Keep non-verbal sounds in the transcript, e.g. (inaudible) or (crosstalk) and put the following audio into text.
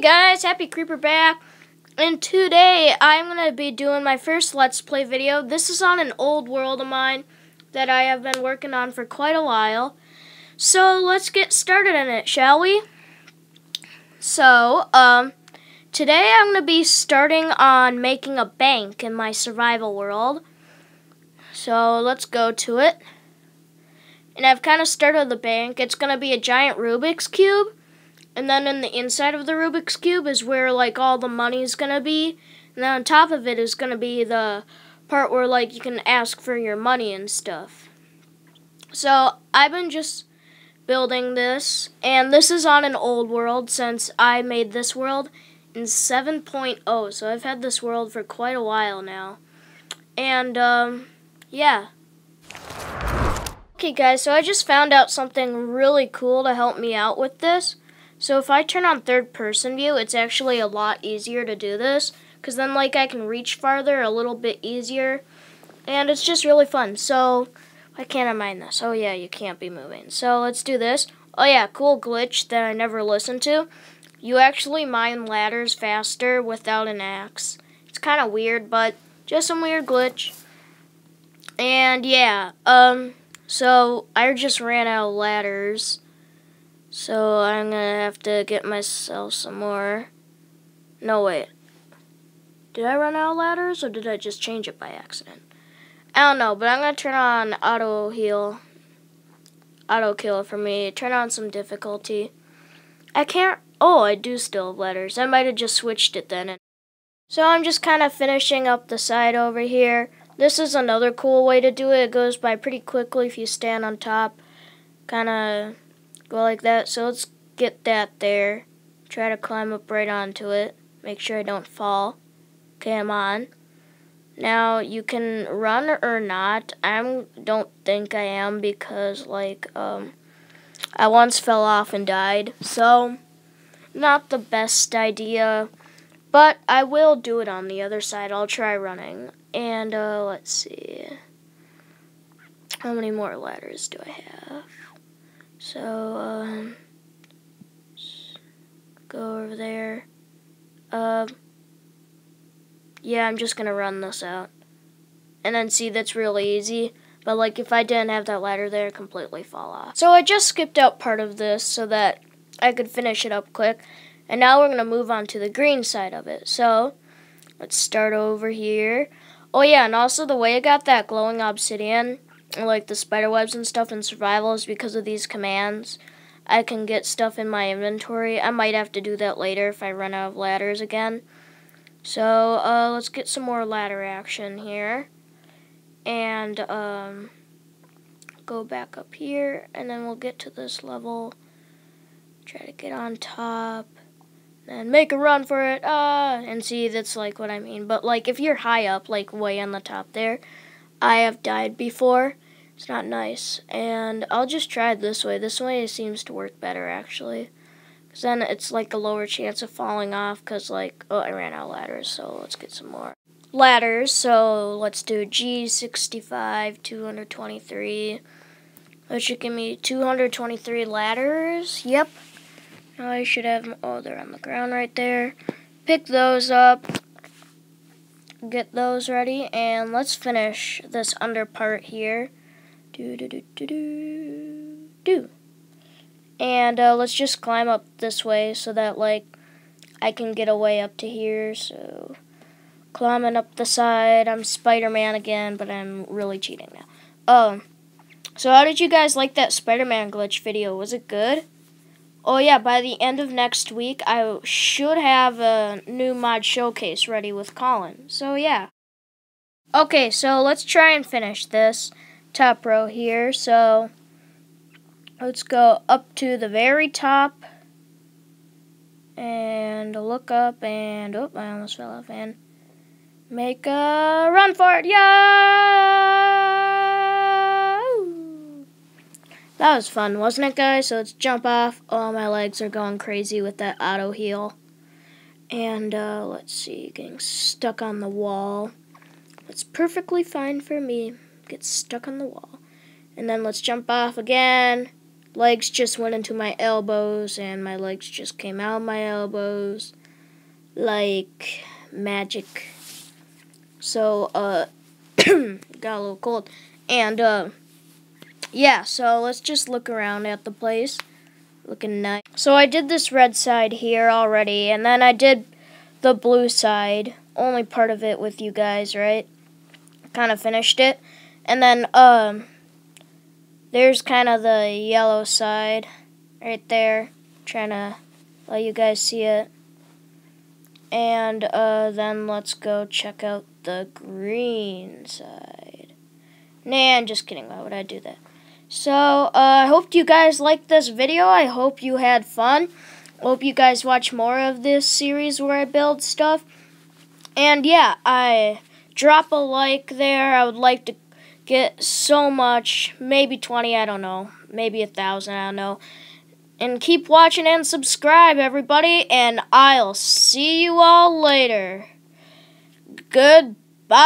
guys, Happy Creeper back. And today I'm going to be doing my first Let's Play video. This is on an old world of mine that I have been working on for quite a while. So let's get started in it, shall we? So, um, today I'm going to be starting on making a bank in my survival world. So let's go to it. And I've kind of started the bank. It's going to be a giant Rubik's Cube and then in the inside of the Rubik's Cube is where like all the money's gonna be. And then on top of it is gonna be the part where like you can ask for your money and stuff. So I've been just building this and this is on an old world since I made this world in 7.0 so I've had this world for quite a while now and um, yeah okay guys so I just found out something really cool to help me out with this so if I turn on third person view, it's actually a lot easier to do this because then like I can reach farther a little bit easier and it's just really fun. So why can't I mine this? Oh yeah, you can't be moving. So let's do this. Oh yeah, cool glitch that I never listened to. You actually mine ladders faster without an axe. It's kind of weird, but just some weird glitch. And yeah, um, so I just ran out of ladders. So I'm gonna have to get myself some more. No, wait. Did I run out of ladders or did I just change it by accident? I don't know, but I'm gonna turn on auto heal. Auto kill for me. Turn on some difficulty. I can't. Oh, I do still have ladders. I might have just switched it then. So I'm just kind of finishing up the side over here. This is another cool way to do it. It goes by pretty quickly if you stand on top. Kind of go like that. So let's get that there. Try to climb up right onto it. Make sure I don't fall. Okay, I'm on. Now you can run or not. I don't think I am because like um I once fell off and died. So not the best idea. But I will do it on the other side. I'll try running. And uh, let's see. How many more ladders do I have? So, um, go over there. Um, yeah, I'm just gonna run this out. And then see, that's really easy. But, like, if I didn't have that ladder there, completely fall off. So I just skipped out part of this so that I could finish it up quick. And now we're gonna move on to the green side of it. So, let's start over here. Oh, yeah, and also the way I got that glowing obsidian like the spider webs and stuff in survival is because of these commands. I can get stuff in my inventory. I might have to do that later if I run out of ladders again. So uh, let's get some more ladder action here. And um, go back up here and then we'll get to this level. Try to get on top. And make a run for it. Ah, and see, that's like what I mean. But like if you're high up, like way on the top there, I have died before. It's not nice. And I'll just try it this way. This way seems to work better, actually. Because then it's like a lower chance of falling off because, like, oh, I ran out of ladders, so let's get some more. Ladders, so let's do G65, 223. That should give me 223 ladders. Yep. Now I should have, oh, they're on the ground right there. Pick those up get those ready and let's finish this under part here. Do do do do do do. And uh, let's just climb up this way so that like I can get away up to here. So climbing up the side. I'm Spider-Man again, but I'm really cheating now. Oh, so how did you guys like that Spider-Man glitch video? Was it good? Oh yeah, by the end of next week, I should have a new mod showcase ready with Colin. So yeah. Okay, so let's try and finish this top row here. So let's go up to the very top and look up and oh, I almost fell off and make a run for it. Yeah! That was fun, wasn't it, guys? So let's jump off. Oh, my legs are going crazy with that auto heal. And uh, let's see, getting stuck on the wall. That's perfectly fine for me. Get stuck on the wall. And then let's jump off again. Legs just went into my elbows, and my legs just came out of my elbows. like magic. So, uh, (clears throat) got a little cold. And, uh, yeah, so let's just look around at the place. Looking nice. So I did this red side here already, and then I did the blue side, only part of it with you guys, right? Kind of finished it. And then, um, there's kind of the yellow side right there. Trying to let you guys see it. And uh, then let's go check out the green side. Nah, I'm just kidding. Why would I do that? So, uh, I hope you guys liked this video. I hope you had fun. Hope you guys watch more of this series where I build stuff. And yeah, I drop a like there. I would like to get so much, maybe 20, I don't know, maybe a thousand, I don't know. And keep watching and subscribe, everybody, and I'll see you all later. Goodbye.